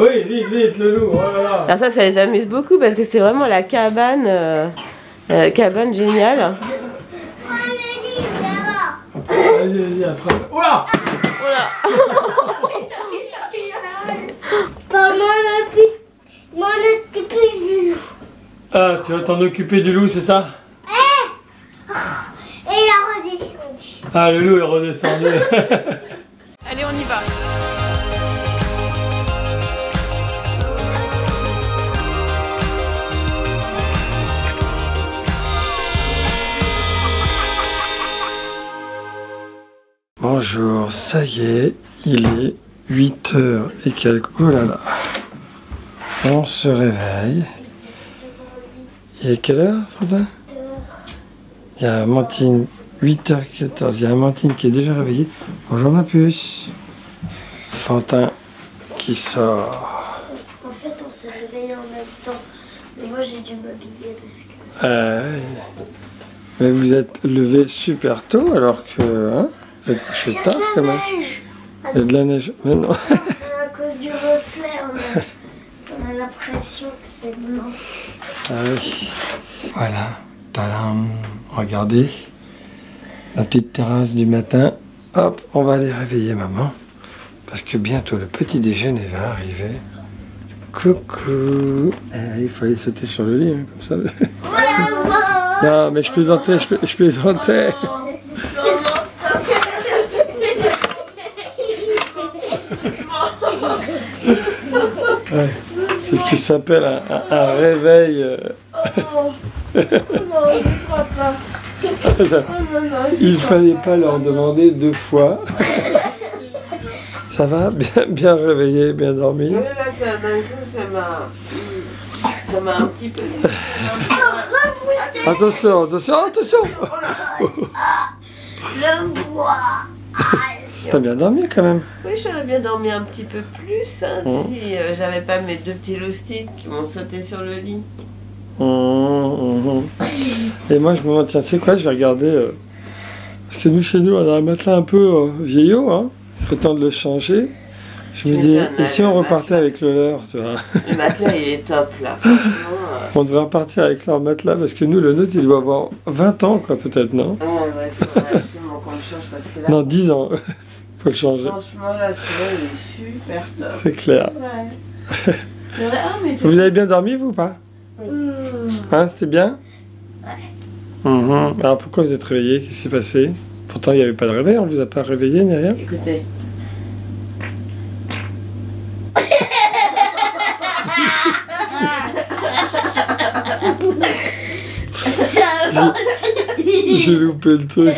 Oui, vite, vite, le loup, oh là là. Alors ça, ça les amuse beaucoup parce que c'est vraiment la cabane, euh, euh, cabane géniale. Prends le lit d'abord. Vas-y, vas-y, attrape. M'en occuper du loup. Ah, tu vas t'en occuper du loup, c'est ça? Et il a redescendu. Ah, le loup est redescendu. Allez, on y va. Bonjour, ça y est, il est 8 heures et quelques. Oh là là. On se réveille. Il est quelle heure, Fantin Il y a Amantine, 8h14. Il y a Amantine qui est déjà réveillée. Bonjour ma puce. Fantin qui sort. En fait, on s'est réveillé en même temps. Mais moi, j'ai dû m'habiller parce que. Euh, mais vous êtes levé super tôt alors que hein, vous êtes couché tard quand même. neige Il y a de la neige. Mais non. C'est à cause du reflet. On a, on a l'impression que c'est blanc. Ah oui. Voilà. Tadam. Regardez. La petite terrasse du matin. Hop, on va aller réveiller maman. Parce que bientôt le petit déjeuner va arriver. Coucou. Eh, il aller sauter sur le lit, hein, comme ça. non, mais je plaisantais, je, pla- je plaisantais. Ouais. C'est ce qui s'appelle un, un- un réveil. euh, Il fallait pas leur demander deux fois. Ça va? Bien, bien réveillé, bien dormi? Oui, là, ça, d'un coup, ça m'a. Ça m'a un petit peu. Attention, attention, attention Le bois. T'as bien dormi quand même Oui, j'aurais bien dormi un petit peu plus hein, Oh. si euh, j'avais pas mes deux petits loustiques qui m'ont sauté sur le lit. Mmh, mmh. Et moi je me dis, tiens, tu sais quoi, je vais regarder. euh, parce que nous, chez nous, on a un matelas un peu euh, vieillot, hein. Il serait temps de le changer. Je me dis, et si on repartait matelas. avec le leur, tu vois? Le matelas, il est top là. On devrait repartir avec leur matelas, parce que nous, le nôtre, il doit avoir 20 ans, quoi, peut-être, non? Ah ouais, le change parce que là. Non, 10 ans. Faut le changer. Franchement, là, celui-là, il est super top. C'est clair. Ouais. C'est vrai, ah, mais Vous avez bien dormi, vous, ou pas Hein, c'était bien Mhm. Alors pourquoi vous êtes réveillé Qu'est-ce qui s'est passé? Pourtant, il n'y avait pas de réveil, on vous a pas réveillé ni rien Écoutez. J'ai loupé le truc.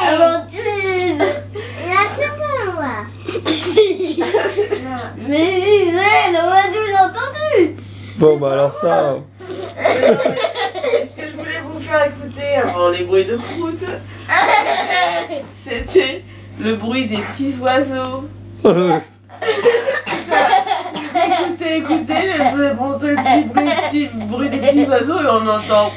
Amandine Lâche pas, moi Mais Gisèle, on a tout entendu Bon, bah alors ça. Ce que je voulais vous faire écouter avant les bruits de croûte, c'était le bruit des petits oiseaux. Écoutez, écoutez, je voulais monter le petit bruit, petit bruit des petits oiseaux et on entend.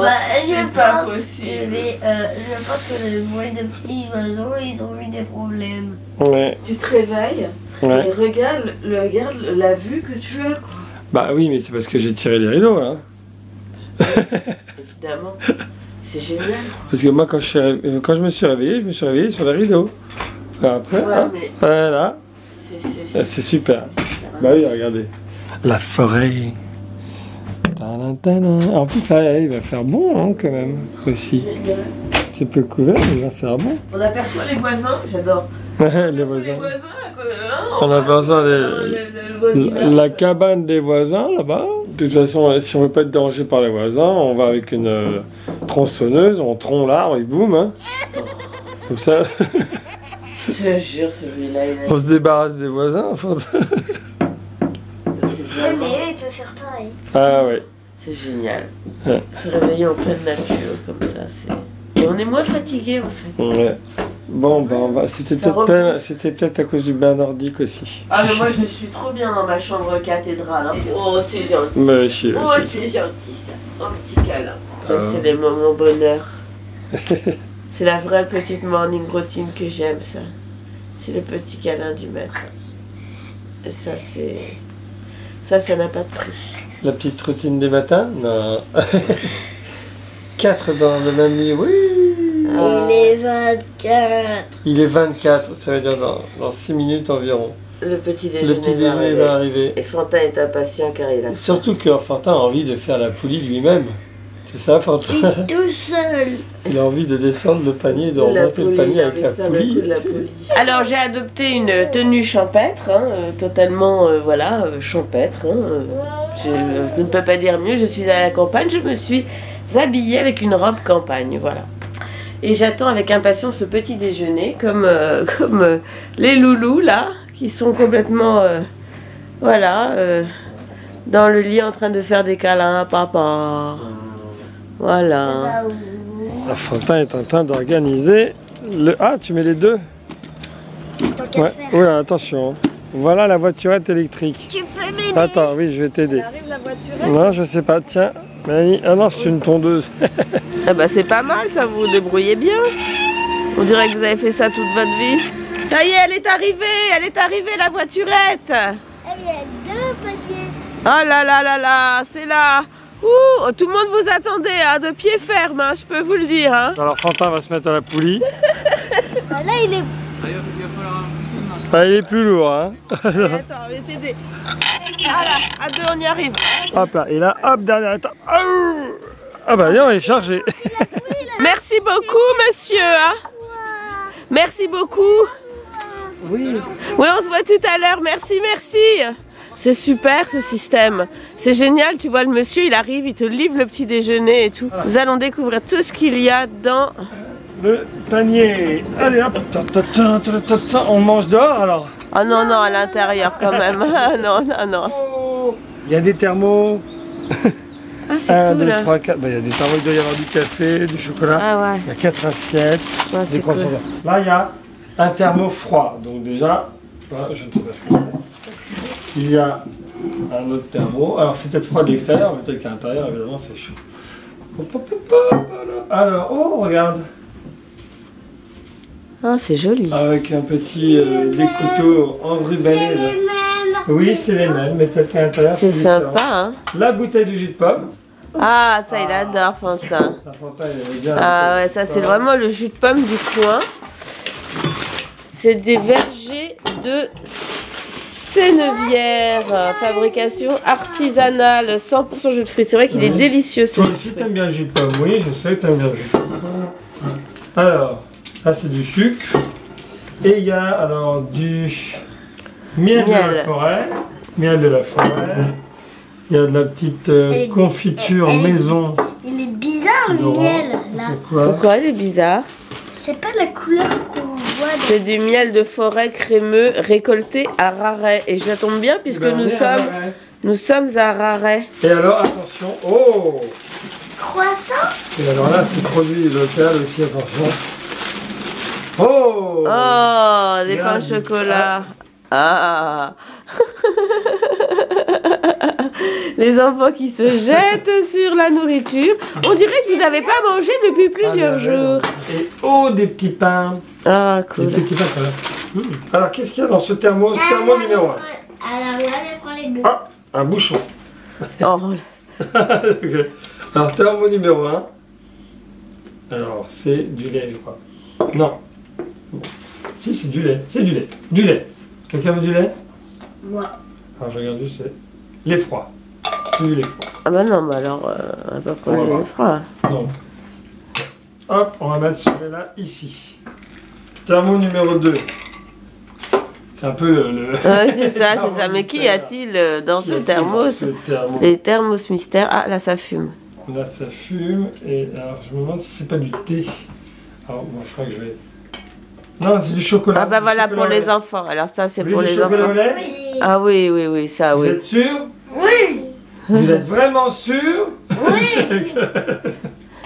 Bah, c'est je pas pense, possible. mais, euh, je pense que le bruit de petits oiseaux, ils ont eu des problèmes. ouais, Tu te réveilles ouais. et regarde, regarde la vue que tu as, quoi. Bah oui, mais c'est parce que j'ai tiré les rideaux, hein. Évidemment. C'est génial. Parce que moi, quand je, suis ré- quand je me suis réveillé, je me suis réveillé sur les rideaux. Après, Ouais, mais voilà. c'est super. c'est super. Bah oui, regardez. La forêt. En plus, là, il va faire bon, hein, quand même, aussi. C'est peu couvert, mais il va faire bon. On aperçoit les voisins, j'adore. les Les voisins. hein, On aperçoit euh, les, le- le voisinage. la cabane des voisins, là-bas. De toute façon, si on veut pas être dérangé par les voisins, on va avec une euh, tronçonneuse, on tronc l'arbre et boum. Hein. Comme ça, Je te jure, celui-là, il est- on se débarrasse des voisins. enfin. c'est vraiment- eux, ils peuvent faire pareil. Ah ouais. C'est génial. Ouais. Se réveiller en pleine nature comme ça, c'est. Et on est moins fatigué en fait. ouais. Bon, ben, c'était peut-être pas- peut-être à cause du bain nordique aussi. Ah mais moi je suis trop bien dans ma chambre cathédrale. hein. Oh c'est gentil. Je suis- Oh c'est gentil ça. Un petit câlin. Ça Ah. c'est les moments bonheur. c'est la vraie petite morning routine que j'aime ça. C'est le petit câlin du matin. Et ça, c'est. Ça, ça n'a pas de prix. La petite routine des matins Non. Quatre dans le même lit, oui. Ah. Il est 24. Il est 24, ça veut dire dans, dans 6 minutes environ. Le petit Le déjeuner, petit va déjeuner arriver. va arriver. Et Fantin est impatient car il a. Surtout que Fantin a envie de faire la poulie lui-même. C'est ça, Tout seul. Il a envie de descendre le panier et de remonter le panier avec la poulie. de la poulie. Alors j'ai adopté une tenue champêtre, hein, euh, totalement euh, voilà euh, champêtre. hein, je, je ne peux pas dire mieux. Je suis à la campagne, je me suis habillée avec une robe campagne, voilà. Et j'attends avec impatience ce petit déjeuner, comme euh, comme euh, les loulous là, qui sont complètement euh, voilà euh, dans le lit en train de faire des câlins à papa. Voilà. Ah, Fantin est en train d'organiser le... Ah, tu mets les deux Ouais. Oula, attention. Voilà la voiturette électrique. Tu peux m'aider. Attends, oui, je vais t'aider. la. Non, je sais pas. Tiens, Mélanie. Ah non, c'est une tondeuse. Ah bah c'est pas mal, ça vous vous débrouillez bien. On dirait que vous avez fait ça toute votre vie. Ça y est, elle est arrivée, elle est arrivée la voiturette. Il y a deux. Oh là là là là, c'est là. Ouh, tout le monde vous attendait, hein, de pied ferme, hein, je peux vous le dire. Hein. Alors Fantin va se mettre à la poulie. Bah, Là, il est. Ah, il est plus lourd, hein. Attends, je vais t'aider. Voilà, à deux on y arrive. Hop là, et là, hop, dernière étape. Ah. Ah bah non, il est chargé. Merci beaucoup, monsieur. hein. Merci beaucoup. Oui. Oui, on se voit tout à l'heure. Merci, merci. C'est super ce système. C'est génial. Tu vois, le monsieur, il arrive, il te livre le petit déjeuner et tout. Nous allons découvrir tout ce qu'il y a dans. Le panier. Allez hop. On mange dehors alors. Oh non, non, à l'intérieur quand même. Ah, non, non, non. Oh. Il y a des thermos. Ah, c'est 1, cool. 2, hein. 3, 4. Bah, il y a des thermos, il doit y avoir du café, du chocolat. Ah ouais, Il y a 4 assiettes. ouais des cool. Là, il y a un thermo froid. Donc déjà, je ne sais pas ce que c'est. Il y a un autre thermo. Alors, c'est peut-être froid de l'extérieur, mais peut-être qu'à l'intérieur, évidemment, c'est chaud. Alors, oh, regarde. Ah, c'est joli. Avec un petit euh, des couteaux enrubannés. là. Oui, c'est les mêmes, mais peut-être qu'à l'intérieur, C'est différent. sympa, hein. La bouteille de jus de pomme. Ah, ça, il adore, Fantin. Il bien. Ah ouais, ça, c'est vraiment le jus de pomme du coin. C'est des vergers de Sénevière, euh, fabrication artisanale, 100% jus de fruits. C'est vrai qu'il est délicieux ce Toi jus aussi, t'aimes bien le jus de pomme. Oui, je sais que t'aimes bien le jus de pomme. Alors, ça, c'est du sucre. Et il y a alors du miel, de la Miel. forêt. Miel de la forêt. Il y a de la petite euh, confiture maison. Il est bizarre le Laurent. miel là. Pourquoi? Pourquoi il est bizarre? C'est pas la couleur qu'on. C'est du miel de forêt crémeux récolté à Raret. Et ça tombe bien puisque Ben, nous sommes, nous sommes à Raret. Et alors, attention. Oh Croissant? Et alors là, c'est produit local aussi, attention. Oh Oh, des pains au chocolat. Ah. Les enfants qui se jettent sur la nourriture. On dirait que vous n'avez pas mangé depuis plusieurs Ah, jours. Et oh, des petits pains. Ah, Des cool. petits pains, même. Mmh. Alors, qu'est-ce qu'il y a dans ce thermo Thermo numéro 1. Alors regardez, prends les deux. Ah, un bouchon. Oh. Alors, thermo numéro 1. Alors, c'est du lait, je crois. Non. Bon. Si, c'est du lait. C'est du lait. Du lait. Quelqu'un veut du lait? Moi. Alors, je regarde c'est lait lait froid. ah bah non, bah alors, euh, on va pas prendre voir. le froid. Donc, hop, on va mettre celui-là ici. Thermo numéro 2. C'est un peu le. le- Ouais, c'est ça, c'est ça. Mais qui a-t-il euh, dans Qui ce a-t-il thermos dans ce thermo Les thermos mystères. Ah, là, ça fume. Là, ça fume. Et alors, je me demande si c'est pas du thé. Alors, moi, je crois que je vais. Non, c'est du chocolat. Ah bah voilà, pour les enfants. Alors ça, c'est Vous pour les enfants. Ah oui, oui, oui, ça, Vous oui. êtes sûr? Vous êtes vraiment sûr?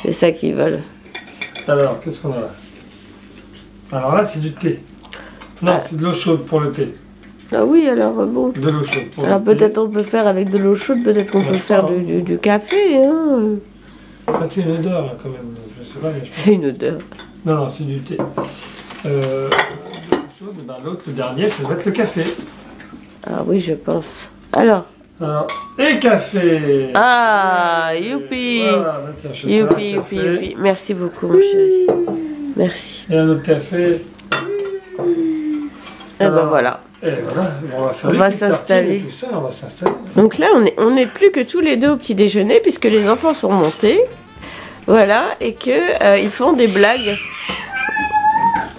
C'est ça qu'ils veulent. Alors, qu'est-ce qu'on a là? Alors là, c'est du thé. Non, Ah. c'est de l'eau chaude pour le thé. Ah oui, alors euh, bon. De l'eau chaude pour Alors le thé. peut-être on peut faire avec de l'eau chaude, peut-être qu'on peut je faire crois, du, du- du café. Hein. C'est une odeur hein, quand même. Je sais pas, mais je pense. C'est une odeur. Non, non, c'est du thé. Euh, de l'eau chaude, ben, l'autre, le dernier, ça va être le café. Ah oui, je pense. Alors. Alors, et café Ah, Et youpi Voilà, bah tiens, je fais ça, Youpi, youpi. Merci beaucoup, mon chéri. Merci. Et un autre café. Et ben Alors. voilà. Et voilà, on va faire On les va s'installer. Donc là, on n'est on est plus que tous les deux au petit déjeuner puisque les enfants sont montés. Voilà, et que euh, ils font des blagues.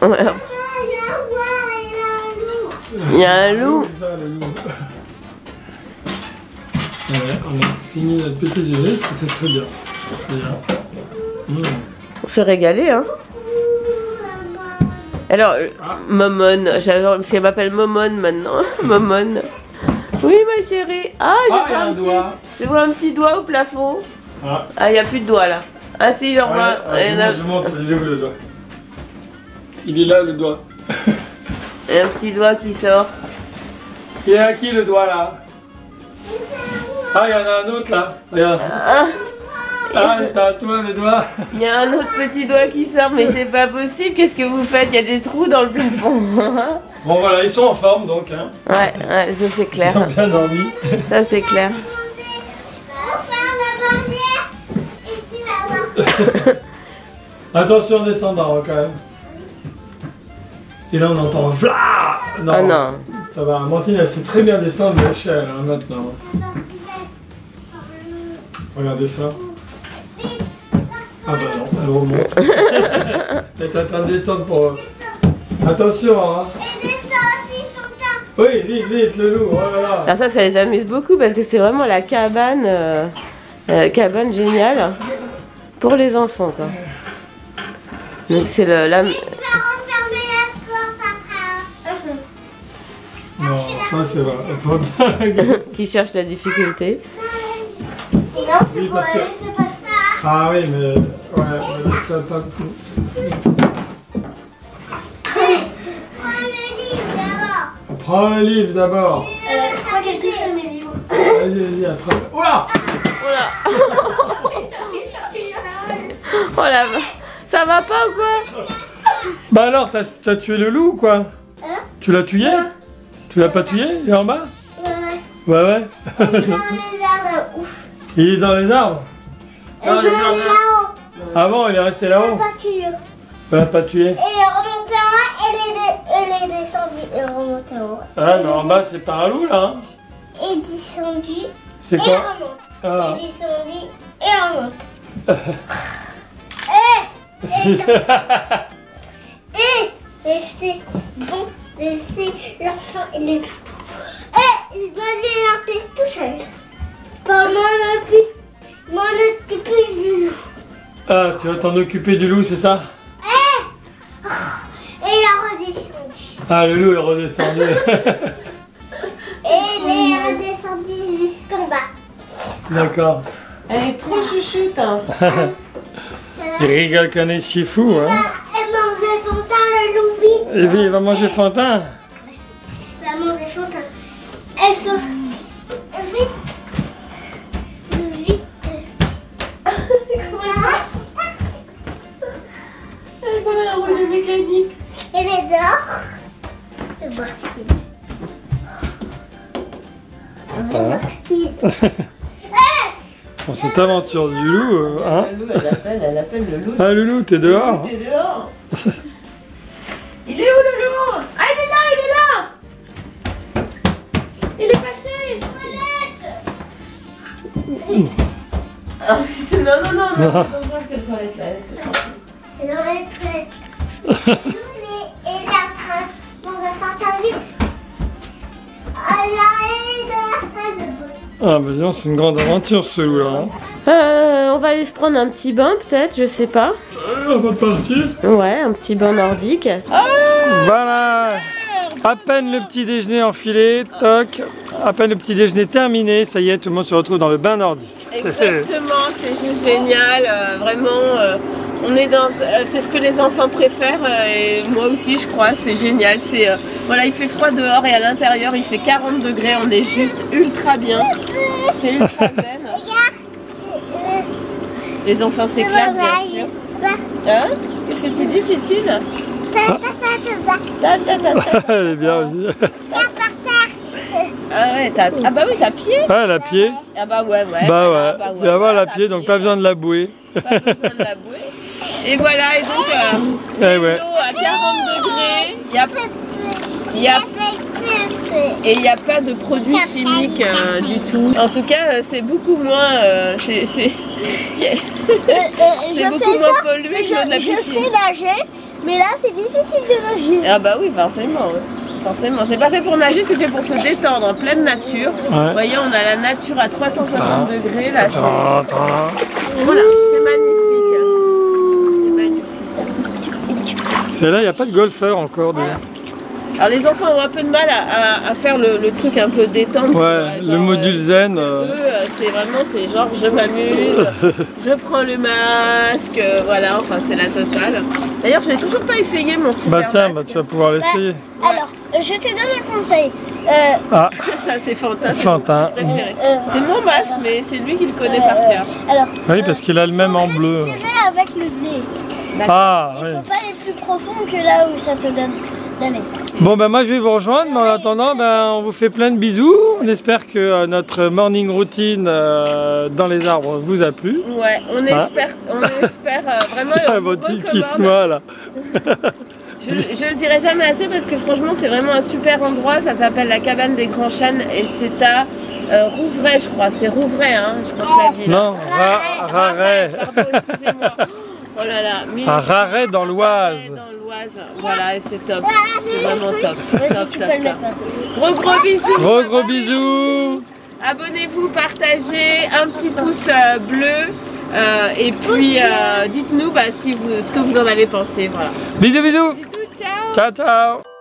Il y a un loup. Ça, le loup. Ouais, on a fini notre petit déjeuner, c'était très bien. Mmh. On s'est régalé, hein. Alors, euh, Momone, j'adore, parce qu'elle m'appelle Momone maintenant. Momone. Oui, ma chérie. Ah, je Ah, vois un petit, doigt. je vois un petit doigt au plafond. Ah, Ah, il n'y a plus de doigt là. Ah si, j'en vois. ouais, Il y en a- je montre, il est où le doigt Il est là le doigt. il y a un petit doigt qui sort. Il est à qui le doigt là? Ah, il y en a un autre là. Regarde. Ah, Ah, à toi le doigt. il y a un autre petit doigt qui sort, mais c'est pas possible. Qu'est-ce que vous faites? Il y a des trous dans le plafond. Bon voilà, ils sont en forme donc. Hein. ouais, ouais, ça c'est Ils ont clair. bien dormi. Ça c'est clair. Attention en descendant quand même. Et là on entend VLA non, Ah non. Ça va, Martine elle sait très bien descendre l'échelle hein, maintenant. Regardez ça. Ah bah non, elle remonte. elle est en train de descendre pour... Attention hein. Oui, vite, vite, le loup, oh là là. Alors ça, ça les amuse beaucoup parce que c'est vraiment la cabane, euh, euh, cabane géniale pour les enfants, quoi. Donc c'est le, la... Tu vas refermer la porte après. Non, ça c'est. Faut- qui cherche la difficulté. Oui, pour parce que- aller se passer. Ah oui, mais... Ouais, mais laisse-la pas... Prends le livre d'abord. Prends le livre. Euh, je crois qu'elle touche. Vas-y, vas-y, attrape. Oula Oh la Ça va pas ou quoi? Bah alors, t'as tué le loup ou quoi? Hein? Tu l'as tué? Tu l'as pas tué? Il est en bas? Ouais, Ouais, ouais. il est dans les arbres. Ouf. Il est dans les arbres Et dans les là-haut. Avant, il est resté On là-haut. pas tué. On l'a pas tué. Et il est remonté en haut, est, de- elle est descendue. Elle est remontée en haut. Ah, mais est en bas, c'est pas un loup, là. hein Et descendue. C'est Et quoi remonte. Ah. Et descendue. Et remonte. Eh Et, et, et c'est bon de laisser l'enfant et le. Et il doit l'élancer tout seul. Pas m'en occuper. Du loup. Ah, tu vas t'en occuper du loup, c'est ça Et il a redescendu. Ah, le loup est redescendu. Et il est redescendu jusqu'en bas. D'accord. Elle est trop chouchoute. Hein. Il rigole qu'un est si fou, hein. Elle mangeait Fontaine le loup vite. Et puis, il va manger Fantin. Pour cette aventure du loup, euh, hein. Le loup, elle appelle, elle appelle le loup. Ah, le loup, t'es dehors T'es dehors. Il est où le loup? Ah, il est là, il est là Il est passé Ah, putain, non, non, non, non, pas grave que le toilette là. Elle est dans les toilettes. Nous, elle est en train de manger Fontaine vite. Elle Ah, bah non, c'est une grande aventure, ce loup-là. hein. Euh, on va aller se prendre un petit bain peut-être, je sais pas. Euh, on va partir. Ouais, un petit bain nordique. Voilà À peine le petit déjeuner enfilé, toc. À peine le petit déjeuner terminé, ça y est, tout le monde se retrouve dans le bain nordique. Exactement, c'est juste génial, euh, vraiment. euh, on est dans, euh, c'est ce que les enfants préfèrent euh, et moi aussi je crois, c'est génial. C'est euh, voilà, il fait froid dehors et à l'intérieur il fait 40 degrés, on est juste ultra bien. C'est ultra zen. Les enfants s'éclatent bien sûr. Hein? Qu'est-ce que tu dis, Titine? Elle est bien aussi. Ah ouais, t'as... Ah bah oui, t'as pied Ah, elle a pied. Ah bah ouais, ouais. Bah ouais. bah Tu vas voir voilà, la pied, donc pas besoin de la bouer. Pas besoin de la bouer. Et voilà, et donc, euh, Eh c'est ouais. à 40 degrés. Il y a, il y a, et il n'y a pas de produits chimiques euh, du tout. En tout cas, euh, c'est beaucoup moins... euh, c'est, je beaucoup moins pollué mais de la je, je sais nager, mais là c'est difficile de nager. Ah bah oui, forcément. ouais. Forcément, c'est pas fait pour nager, c'est fait pour se détendre en pleine nature. Ouais. Vous voyez, on a la nature à 360 Ah. degrés là. Voilà, c'est magnifique. C'est magnifique. Et là, il n'y a pas de golfeur encore. de- Alors les enfants ont un peu de mal à, à- à faire le, le truc un peu détente. tu Ouais, vois, le genre, module euh, zen. euh, euh, c'est vraiment, c'est genre je m'amuse, je prends le masque, euh, voilà, enfin c'est la totale. D'ailleurs, je n'ai toujours pas essayé mon super Bah tiens, bah, tu vas pouvoir l'essayer. Alors, euh, je te donne un conseil. Euh, Ah, Ça c'est fantastique. Fantin. préféré. euh, C'est mon masque, mais c'est lui qui le connaît par cœur. alors, oui, parce qu'il a le même en bleu. avec le nez. Ah, Il oui. faut pas aller plus profond que là où ça te donne donner. Bon, ben moi je vais vous rejoindre, mais en attendant, ben, on vous fait plein de bisous. On espère que euh, notre morning routine euh, dans les arbres vous a plu. Ouais, on Ah. espère, on espère euh, vraiment. Ah, fille qui se noie là. Je, je le dirai jamais assez parce que franchement c'est vraiment un super endroit. Ça s'appelle la cabane des Grands Chênes et c'est à euh, Rouvray, je crois. C'est Rouvray, hein, je pense la ville. Non, ra raret. Pardon, excusez-moi. Oh là là, mille- Un raret dans l'Oise. dans l'Oise. Voilà, et c'est top. C'est vraiment top. Top, top, top. Gros gros bisous. Gros gros bisous. Abonnez-vous, partagez, un petit pouce euh, bleu. euh, et puis euh, dites-nous bah, si vous, ce que vous en avez pensé. Voilà. Bisous bisous. Bisous, ciao Ciao ciao.